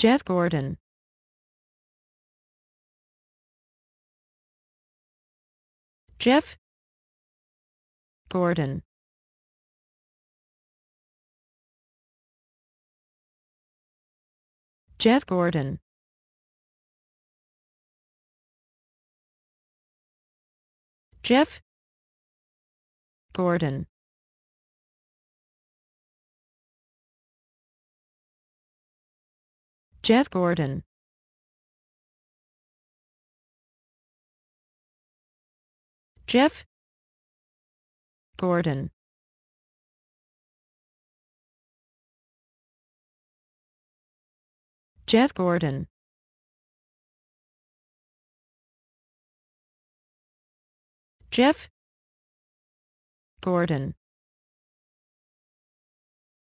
Jeff Gordon. Jeff Gordon. Jeff Gordon. Jeff Gordon Jeff Gordon. Jeff Gordon. Jeff Gordon. Jeff Gordon